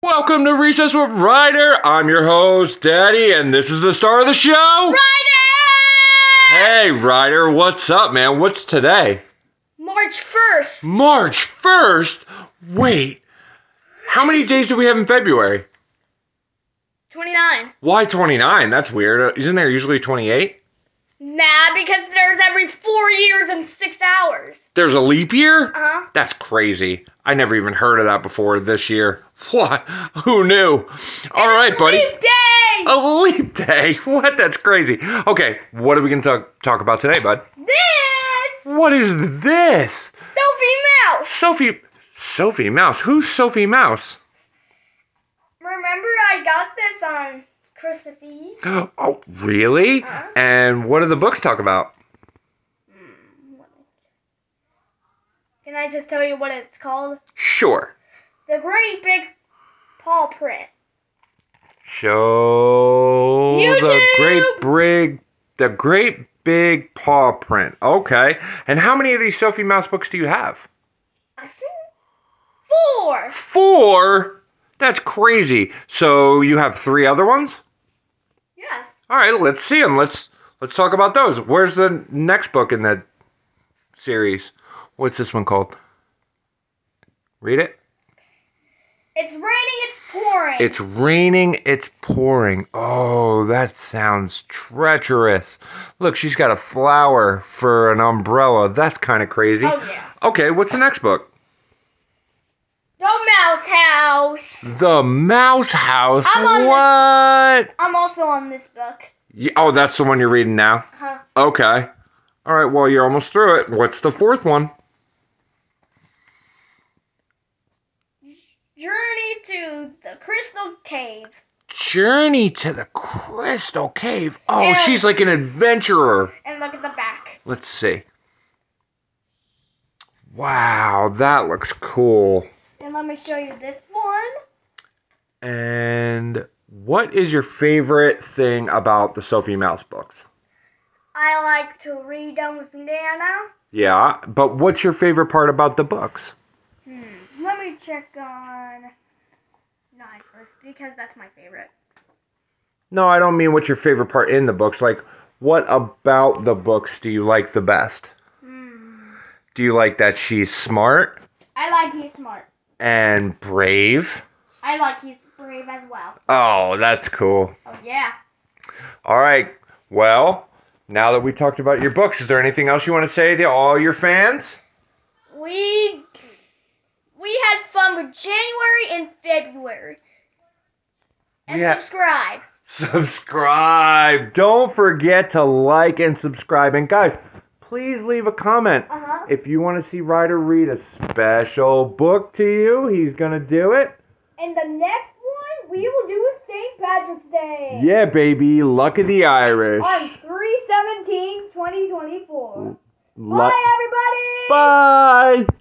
Welcome to Recess with Ryder. I'm your host, Daddy, and this is the star of the show. Ryder. Hey, Ryder, what's up, man? What's today? March 1st. March 1st? Wait, how many days do we have in February? 29. Why 29? That's weird. Isn't there usually 28? Nah, because there's every four years and six hours. There's a leap year? Uh huh. That's crazy. I never even heard of that before this year. What? Who knew? All right, buddy. Leap day! A leap day. What? That's crazy. Okay, what are we going to talk, talk about today, bud? This! What is this? Sophie Mouse! Sophie Sophie Mouse. Who's Sophie Mouse? Remember I got this on Christmas Eve? Oh, really? Uh-huh. And what do the books talk about? Can I just tell you what it's called? Sure. The Great Big Paw Print. Show the great big the great big paw print. Okay. And how many of these Sophie Mouse books do you have? I think four. Four? That's crazy. So you have three other ones? Yes. All right, let's see them. Let's let's talk about those. Where's the next book in that series? What's this one called? Read it. It's raining, it's pouring. It's raining, it's pouring. Oh, that sounds treacherous. Look, she's got a flower for an umbrella. That's kind of crazy. Oh, yeah. Okay, what's the next book? The Mouse House. The Mouse House. I'm on this- what? I'm also on this book. Yeah, oh, that's the one you're reading now? Huh. Okay. All right, well, you're almost through it. What's the fourth one? Journey to the Crystal Cave. Journey to the Crystal Cave. Oh, Yeah. she's like an adventurer. And look at the back. Let's see. Wow, that looks cool. And let me show you this one. And what is your favorite thing about the Sophie Mouse books? I like to read them with Nana. Yeah, but what's your favorite part about the books? Hmm. Let me check on nine first because that's my favorite. No, I don't mean what's your favorite part in the books. Like, what about the books do you like the best? Hmm. Do you like that she's smart I like he's smart. and brave? I like he's brave as well. Oh, that's cool. Oh yeah. All right. Well, now that we talked about your books, is there anything else you want to say to all your fans? We we had fun with January and February. And Yeah. subscribe. Subscribe. Don't forget to like and subscribe. And guys, please leave a comment. Uh huh. If you want to see Ryder read a special book to you, he's going to do it. And the next one we will do St. Patrick's Day. Yeah, baby. Luck of the Irish. On 317 2024. Lu- Bye, everybody! Bye.